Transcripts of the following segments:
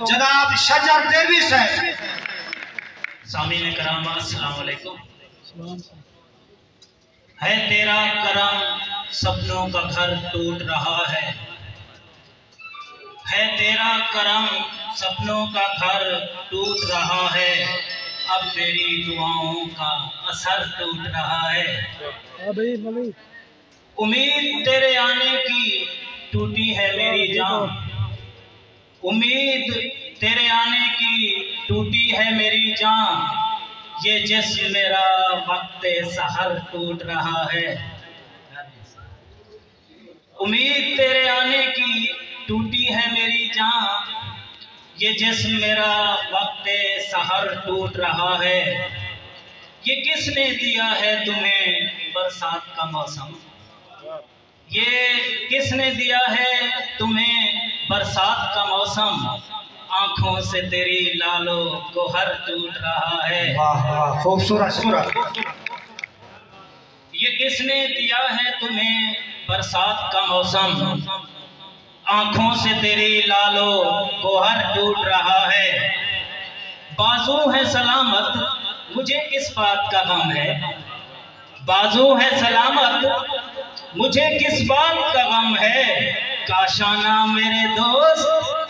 जनाब शजर डेविस है सामीन कराम अस्सलाम है तेरा करम सपनों का घर टूट रहा है। है तेरा करम सपनों का घर टूट रहा है। अब मेरी दुआओं का असर टूट रहा है। उम्मीद तेरे आने की टूटी है मेरी जान। उम्मीद तेरे आने की टूटी है मेरी जान। ये जिस्म मेरा वक्त सहर टूट रहा है। उम्मीद तेरे आने की टूटी है मेरी जान। ये जिस्म मेरा वक्त सहर टूट रहा है। ये किसने दिया है तुम्हें बरसात का मौसम? ये किसने दिया है तुम्हें बरसात का मौसम आँखों से तेरी लालो को हर टूट रहा है। खूबसूरत। ये किसने दिया है तुम्हें बरसात का मौसम? आँखों से तेरी लालो को हर टूट रहा है। बाजू है सलामत मुझे किस बात का गम है? बाजू है सलामत मुझे किस बात का गम है? काशाना मेरे दोस्त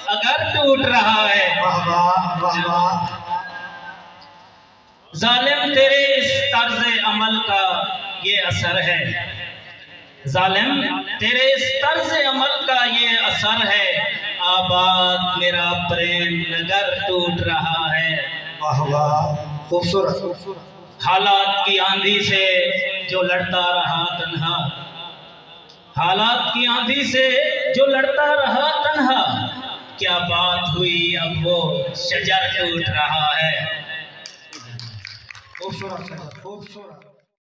अगर टूट रहा है। वाह वाह वाह वाह। जालिम तेरे इस तर्ज अमल का ये असर है। जालिम तेरे इस तर्ज अमल का ये असर है। आबाद मेरा प्रेम नगर टूट रहा है। वाह वाह। खूबसूरत। हालात की आंधी से जो लड़ता रहा तन्हा। हालात की आंधी से जो लड़ता रहा तन्हा, क्या बात हुई अब वो शजर उठ रहा है? खूबसूरत खूबसूरत।